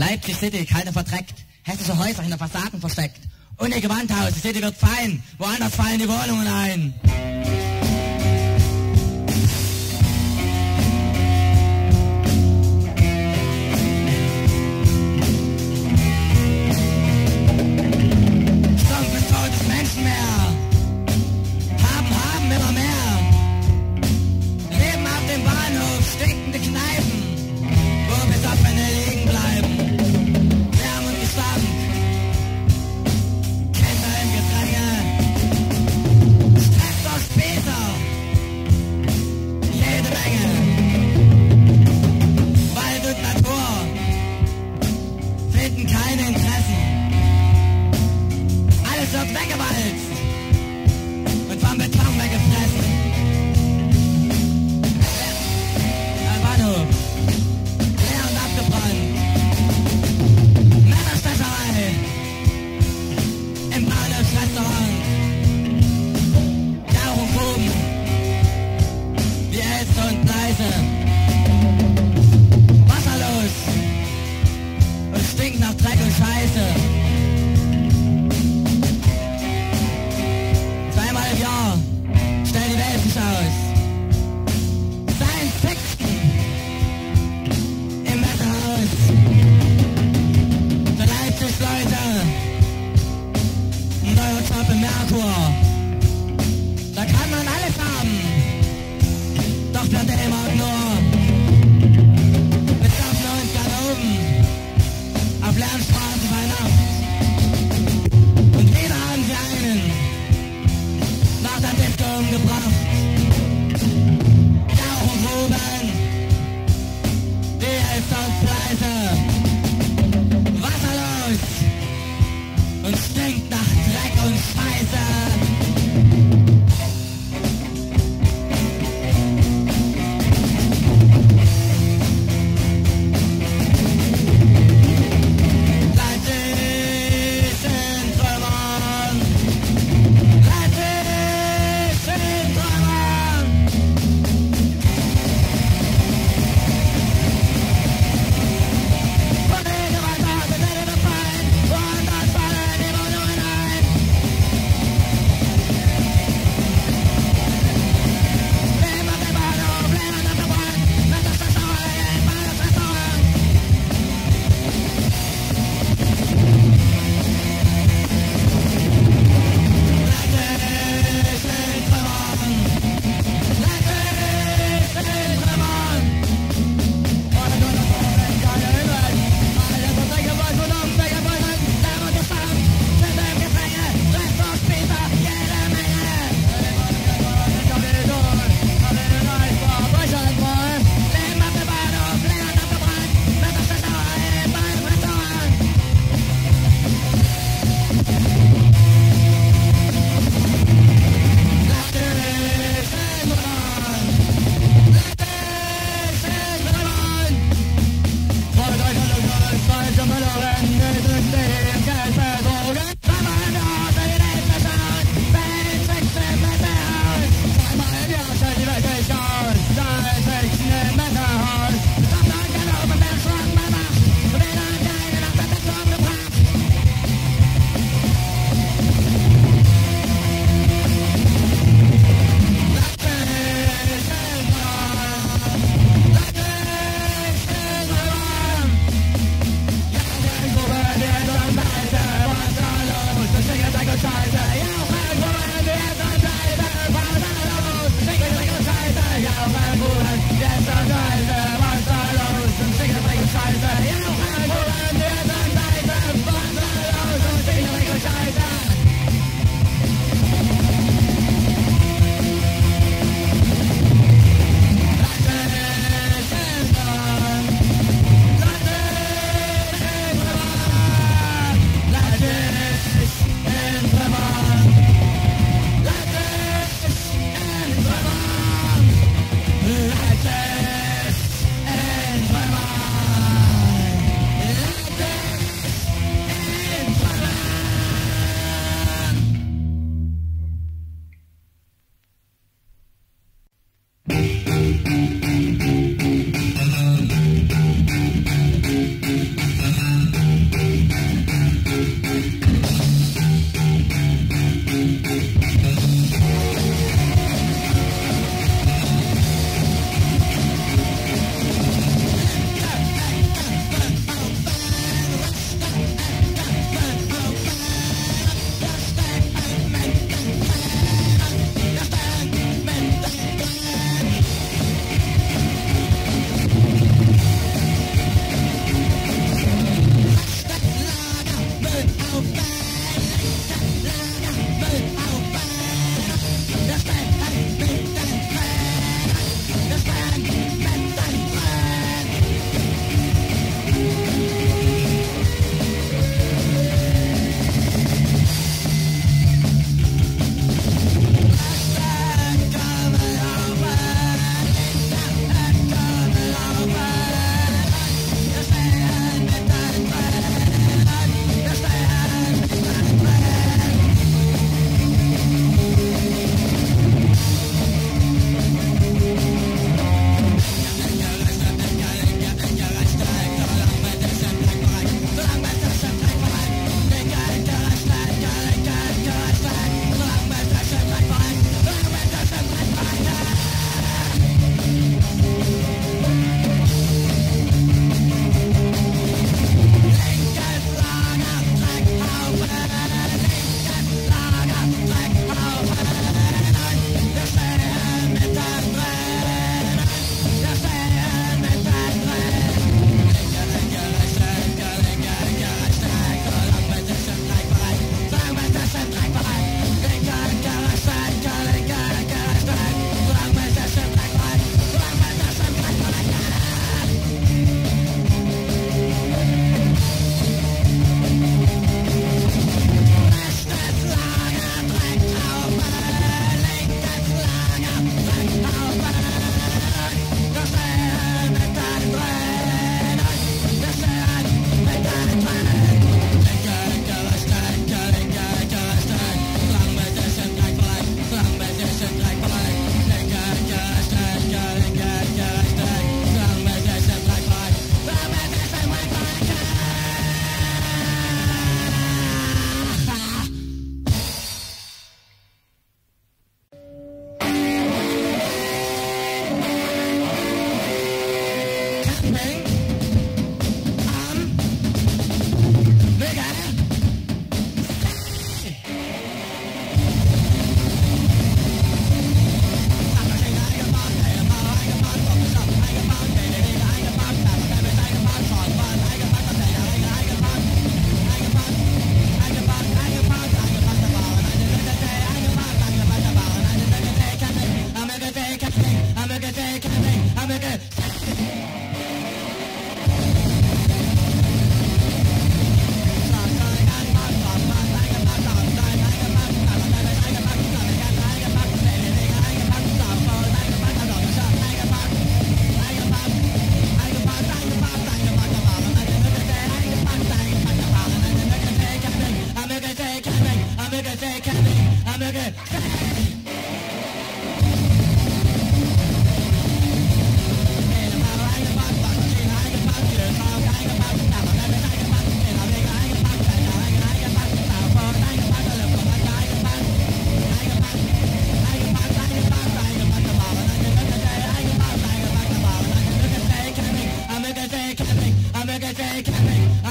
Leipzig City, kalter verdreckt, hessische Häuser hinter Fassaden versteckt. Ohne Gewandhaus, die City wird fein, woanders fallen die Wohnungen ein.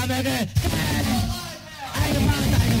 Baby. Come on. I ain't about.